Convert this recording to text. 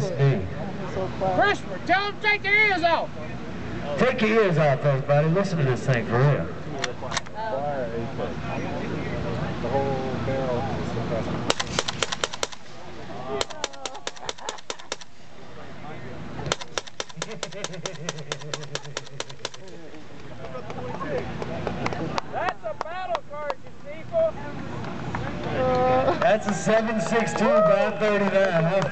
SD. Christopher, tell him to take your ears off. Take your ears off, everybody. Listen to this thing for real. The whole barrel is suppressed. That's a battle card, you people. That's a 762 by 39.